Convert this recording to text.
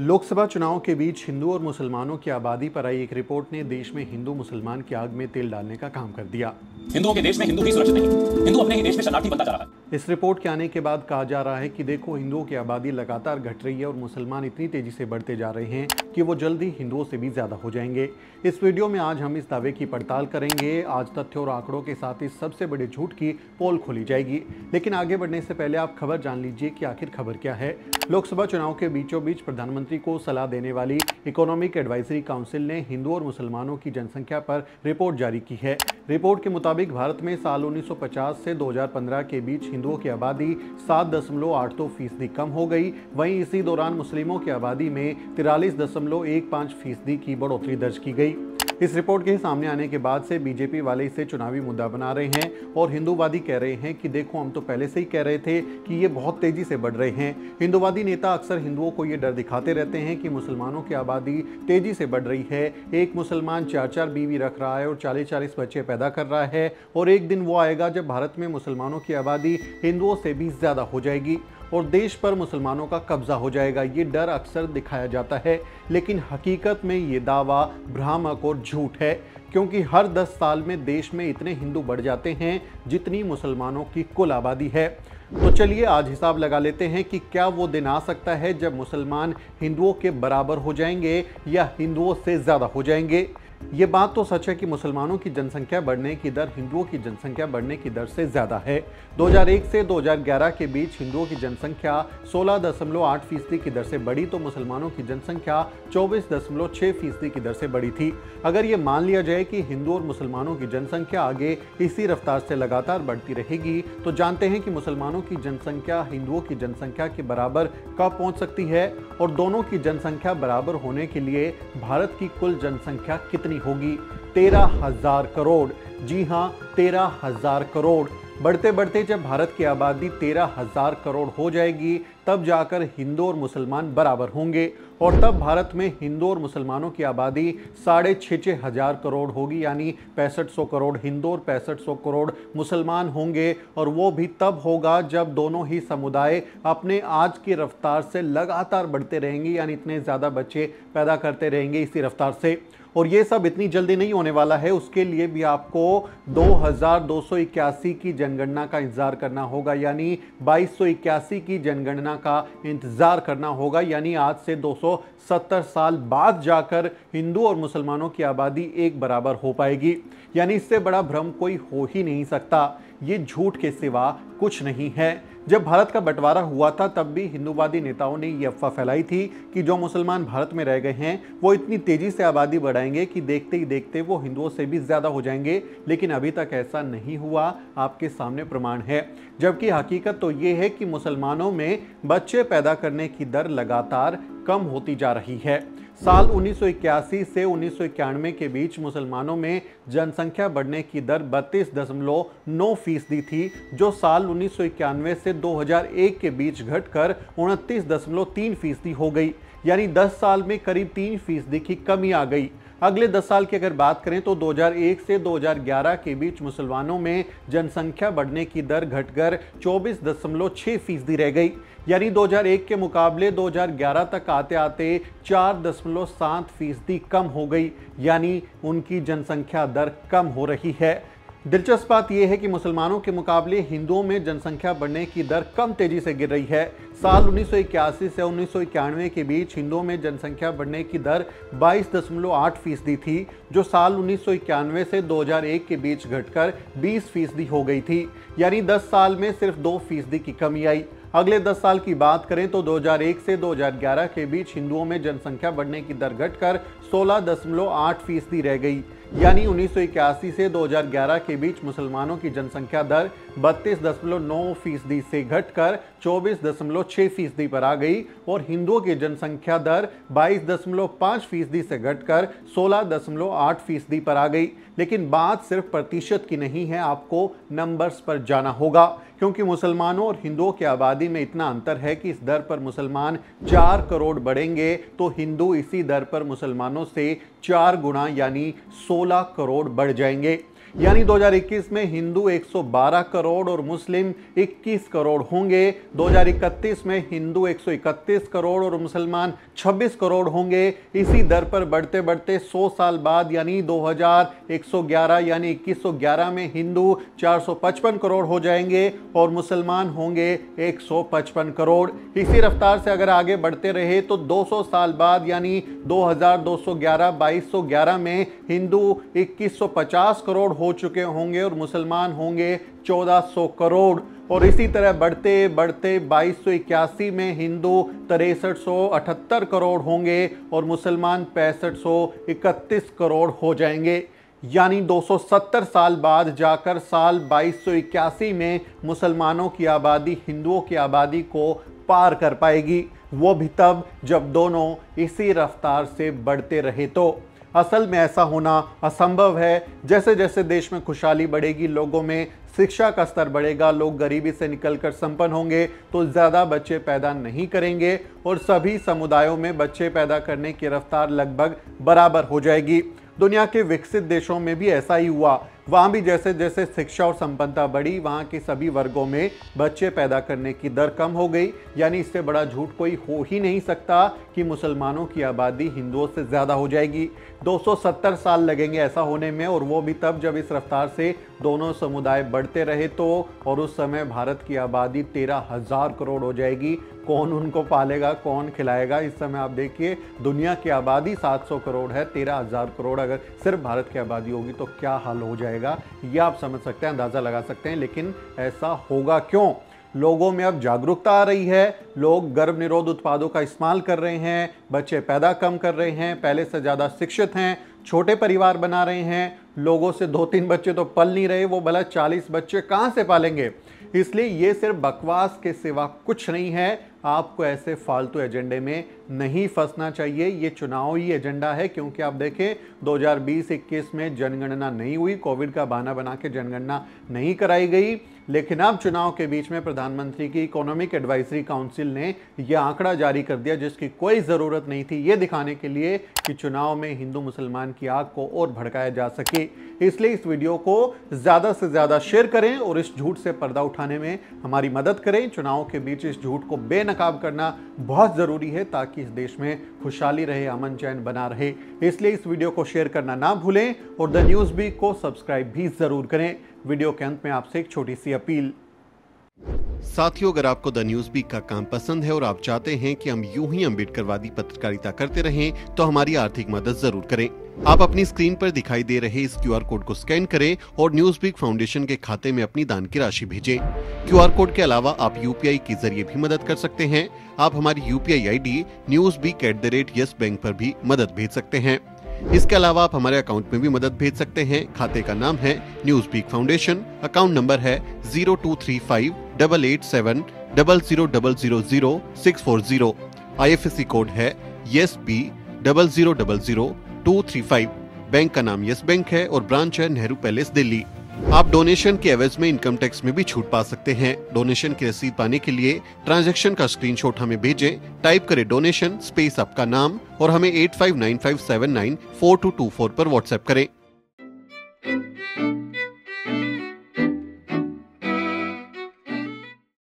लोकसभा चुनाव के बीच हिंदू और मुसलमानों की आबादी पर आई एक रिपोर्ट ने देश में हिंदू मुसलमान की आग में तेल डालने का काम कर दिया। हिंदुओं के देश में हिंदू ही सुरक्षित नहीं, हिंदू अपने ही देश में शरणार्थी बनता जा रहा है। इस रिपोर्ट के आने के बाद कहा जा रहा है कि देखो, हिंदुओं की आबादी लगातार घट रही है और मुसलमान इतनी तेज़ी से बढ़ते जा रहे हैं कि वो जल्द ही हिंदुओं से भी ज़्यादा हो जाएँगे। इस वीडियो में आज हम इस दावे की पड़ताल करेंगे। आज तथ्य और आंकड़ों के साथ इस सबसे बड़े झूठ की पोल खोली जाएगी। लेकिन आगे बढ़ने से पहले आप खबर जान लीजिए कि आखिर खबर क्या है। लोकसभा चुनाव के बीचों बीच प्रधानमंत्री को सलाह देने वाली इकोनॉमिक एडवाइजरी काउंसिल ने हिंदू और मुसलमानों की जनसंख्या पर रिपोर्ट जारी की है। रिपोर्ट के मुताबिक भारत में साल 1950 से 2015 के बीच हिंदुओं की आबादी सात दशमलव आठ दो फ़ीसदी कम हो गई। वहीं इसी दौरान मुस्लिमों की आबादी में तिरालीस दशमलव एक पाँच फ़ीसदी की बढ़ोतरी दर्ज की गई। इस रिपोर्ट के सामने आने के बाद से बीजेपी वाले इसे चुनावी मुद्दा बना रहे हैं और हिंदूवादी कह रहे हैं कि देखो, हम तो पहले से ही कह रहे थे कि ये बहुत तेज़ी से बढ़ रहे हैं। हिंदूवादी नेता अक्सर हिंदुओं को ये डर दिखाते रहते हैं कि मुसलमानों की आबादी तेज़ी से बढ़ रही है। एक मुसलमान चार चार बीवी रख रहा है और चालीस चालीस बच्चे पैदा कर रहा है और एक दिन वो आएगा जब भारत में मुसलमानों की आबादी हिंदुओं से भी ज़्यादा हो जाएगी। और देश पर मुसलमानों का कब्जा हो जाएगा। ये डर अक्सर दिखाया जाता है, लेकिन हकीकत में ये दावा भ्रामक और झूठ है, क्योंकि हर 10 साल में देश में इतने हिंदू बढ़ जाते हैं जितनी मुसलमानों की कुल आबादी है। तो चलिए आज हिसाब लगा लेते हैं कि क्या वो दिन आ सकता है जब मुसलमान हिंदुओं के बराबर हो जाएँगे या हिंदुओं से ज़्यादा हो जाएँगे। ये बात तो सच है कि मुसलमानों की जनसंख्या बढ़ने की दर हिंदुओं की जनसंख्या बढ़ने की दर से ज़्यादा है। 2001 से 2011 के बीच हिंदुओं की जनसंख्या 16.8 फ़ीसदी की दर से बढ़ी तो मुसलमानों की जनसंख्या 24.6 फ़ीसदी की दर से बढ़ी थी। अगर ये मान लिया जाए कि हिंदू और मुसलमानों की जनसंख्या आगे इसी रफ्तार से लगातार बढ़ती रहेगी तो जानते हैं कि मुसलमानों की जनसंख्या हिंदुओं की जनसंख्या के बराबर कब पहुँच सकती है और दोनों की जनसंख्या बराबर होने के लिए भारत की कुल जनसंख्या कितनी होगी। तेरह हज़ार करोड़। जी हाँ तेरह हज़ार करोड़। बढ़ते बढ़ते जब भारत की आबादी तेरह हज़ार करोड़ हो जाएगी, तब जाकर हिंदू और मुसलमान बराबर होंगे। और तब भारत में हिंदू और मुसलमानों की आबादी साढ़े छः छः हज़ार करोड़ होगी, यानी पैंसठ सौ करोड़ हिंदू और पैंसठ सौ करोड़ मुसलमान होंगे। और वो भी तब होगा जब दोनों ही समुदाय अपने आज की रफ्तार से लगातार बढ़ते रहेंगे, यानी इतने ज़्यादा बच्चे पैदा करते रहेंगे इसी रफ्तार से। और ये सब इतनी जल्दी नहीं होने वाला है। उसके लिए भी आपको दो हज़ार दो सौ इक्यासी की जनगणना का इंतज़ार करना होगा। यानी बाईस की जनगणना का इंतज़ार करना होगा। यानी आज से 270 साल बाद जाकर हिंदू और मुसलमानों की आबादी एक बराबर हो पाएगी। यानी इससे बड़ा भ्रम कोई हो ही नहीं सकता। ये झूठ के सिवा कुछ नहीं है। जब भारत का बंटवारा हुआ था, तब भी हिंदूवादी नेताओं ने ये अफवाह फैलाई थी कि जो मुसलमान भारत में रह गए हैं, वो इतनी तेज़ी से आबादी बढ़ाएँगे कि देखते ही देखते वो हिंदुओं से भी ज़्यादा हो जाएँगे। लेकिन अभी तक ऐसा नहीं हुआ। आपके सामने प्रमाण है। जबकि हकीकत तो ये है कि मुसलमानों में बच्चे पैदा करने की दर लगातार कम होती जा रही है। साल 1981 से उन्नीस सौ इक्यानवे के बीच मुसलमानों में जनसंख्या बढ़ने की दर बत्तीस दशमलव नौ फ़ीसदी थी, जो साल उन्नीस सौ इक्यानवे से 2001 के बीच घटकर उनतीस दशमलव तीन फ़ीसदी हो गई। यानी 10 साल में करीब तीन फ़ीसदी की कमी आ गई। अगले 10 साल की अगर बात करें तो 2001 से 2011 के बीच मुसलमानों में जनसंख्या बढ़ने की दर घटकर चौबीस दशमलव छः फ़ीसदी रह गई। यानी 2001 के मुकाबले 2011 तक आते आते चार दशमलव सात फ़ीसदी कम हो गई। यानी उनकी जनसंख्या दर कम हो रही है। दिलचस्प बात यह है कि मुसलमानों के मुकाबले हिंदुओं में जनसंख्या बढ़ने की दर कम तेज़ी से गिर रही है। साल उन्नीस सौ इक्यासी से उन्नीस सौ इक्यानवे के बीच हिंदुओं में जनसंख्या बढ़ने की दर बाईस दशमलव आठ फ़ीसदी थी, जो साल उन्नीस सौ इक्यानवे से 2001 के बीच घटकर 20 फ़ीसदी हो गई थी। यानी 10 साल में सिर्फ़ दो फ़ीसदी की कमी आई। अगले 10 साल की बात करें तो 2001 से 2011 के बीच हिंदुओं में जनसंख्या बढ़ने की दर घटकर सोलह दशमलव आठ फ़ीसदी रह गई। यानी उन्नीस से 2011 के बीच मुसलमानों की जनसंख्या दर बत्तीस दशमलव नौ फ़ीसदी से घटकर चौबीस दशमलव छः फ़ीसदी पर आ गई और हिंदुओं की जनसंख्या दर बाईस दशमलव पाँच फ़ीसदी से घटकर सोलह दशमलव आठ फ़ीसदी पर आ गई। लेकिन बात सिर्फ़ प्रतिशत की नहीं है, आपको नंबर्स पर जाना होगा, क्योंकि मुसलमानों और हिंदुओं की आबादी में इतना अंतर है कि इस दर पर मुसलमान चार करोड़ बढ़ेंगे तो हिंदू इसी दर पर मुसलमानों से चार गुना यानी 16 करोड़ बढ़ जाएँगे। यानी 2021 में हिंदू 112 करोड़ और मुस्लिम 21 करोड़ होंगे। 2031 में हिंदू 131 करोड़ और मुसलमान 26 करोड़ होंगे। इसी दर पर बढ़ते बढ़ते 100 साल बाद यानी 2111 यानी 2111 में हिंदू 455 करोड़ हो जाएँगे और मुसलमान होंगे 155 करोड़। इसी रफ्तार से अगर आगे बढ़ते रहे तो 200 साल बाद यानी 2211 2211 में हिंदू 2150 करोड़ हो चुके होंगे और मुसलमान होंगे 1400 करोड़। और इसी तरह बढ़ते बढ़ते बाईस में हिंदू तिरसठ करोड़ होंगे और मुसलमान पैंसठ करोड़ हो जाएँगे। यानी 270 साल बाद जाकर साल बाईस में मुसलमानों की आबादी हिंदुओं की आबादी को पार कर पाएगी। वो भी तब जब दोनों इसी रफ्तार से बढ़ते रहे तो। असल में ऐसा होना असंभव है। जैसे जैसे देश में खुशहाली बढ़ेगी, लोगों में शिक्षा का स्तर बढ़ेगा, लोग गरीबी से निकलकर संपन्न होंगे तो ज़्यादा बच्चे पैदा नहीं करेंगे और सभी समुदायों में बच्चे पैदा करने की रफ्तार लगभग बराबर हो जाएगी। दुनिया के विकसित देशों में भी ऐसा ही हुआ। वहाँ भी जैसे जैसे शिक्षा और संपन्नता बढ़ी, वहाँ के सभी वर्गों में बच्चे पैदा करने की दर कम हो गई। यानी इससे बड़ा झूठ कोई हो ही नहीं सकता कि मुसलमानों की आबादी हिंदुओं से ज़्यादा हो जाएगी। 270 साल लगेंगे ऐसा होने में, और वो भी तब जब इस रफ्तार से दोनों समुदाय बढ़ते रहे तो और उस समय भारत की आबादी तेरह हज़ार करोड़ हो जाएगी। कौन उनको पालेगा, कौन खिलाएगा, इस समय आप देखिए, दुनिया की आबादी 700 करोड़ है, तेरह हज़ार करोड़। अगर सिर्फ़ भारत की आबादी होगी तो क्या हाल हो जाएगा? ये आप समझ सकते हैं, अंदाज़ा लगा सकते हैं, लेकिन ऐसा होगा क्यों? लोगों में अब जागरूकता आ रही है, लोग गर्भ निरोध उत्पादों का इस्तेमाल कर रहे हैं, बच्चे पैदा कम कर रहे हैं, पहले से ज़्यादा शिक्षित हैं, छोटे परिवार बना रहे हैं, लोगों से दो तीन बच्चे तो पल नहीं रहे, वो भला चालीस बच्चे कहाँ से पालेंगे? इसलिए ये सिर्फ़ बकवास के सिवा कुछ नहीं है। आपको ऐसे फालतू एजेंडे में नहीं फंसना चाहिए। ये चुनाव ही एजेंडा है, क्योंकि आप देखें 2020-21 में जनगणना नहीं हुई। कोविड का बहाना बना के जनगणना नहीं कराई गई। लेकिन अब चुनाव के बीच में प्रधानमंत्री की इकोनॉमिक एडवाइजरी काउंसिल ने यह आंकड़ा जारी कर दिया, जिसकी कोई ज़रूरत नहीं थी। ये दिखाने के लिए कि चुनाव में हिंदू मुसलमान की आग को और भड़काया जा सके। इसलिए इस वीडियो को ज़्यादा से ज़्यादा शेयर करें और इस झूठ से पर्दा उठाने में हमारी मदद करें। चुनाव के बीच इस झूठ को बेनकाब करना बहुत ज़रूरी है ताकि इस देश में खुशहाली रहे, अमन चैन बना रहे। इसलिए इस वीडियो को शेयर करना ना भूलें और द न्यूज़ बी को सब्सक्राइब भी ज़रूर करें। वीडियो के अंत में आपसे एक छोटी सी अपील। साथियों, अगर आपको द न्यूज़ बीक का काम पसंद है और आप चाहते हैं कि हम यूँ ही अम्बेडकरवादी पत्रकारिता करते रहें तो हमारी आर्थिक मदद ज़रूर करें। आप अपनी स्क्रीन पर दिखाई दे रहे इस क्यूआर कोड को स्कैन करें और न्यूज़ बीक फाउंडेशन के खाते में अपनी दान की राशि भेजें। क्यूआर कोड के अलावा आप यूपीआई के ज़रिए भी मदद कर सकते हैं। आप हमारी UPI ID news beak at the rate Yes Bank पर भी मदद भेज सकते हैं। इसके अलावा आप हमारे अकाउंट में भी मदद भेज सकते हैं। खाते का नाम है news beak foundation account number है zero two three five double eight seven double zero double zero zero six four zero I F S code है Yes B double zero double zero two three five bank का नाम yes bank है और branch है Nehru palace Delhi आप donation के एवज में इनकम टैक्स में भी छूट पा सकते हैं। डोनेशन की रसीद पाने के लिए ट्रांजैक्शन का स्क्रीनशॉट हमें भेजें। टाइप करें डोनेशन स्पेस आपका नाम और हमें eight five nine five seven nine four two two four पर व्हाट्सएप करें।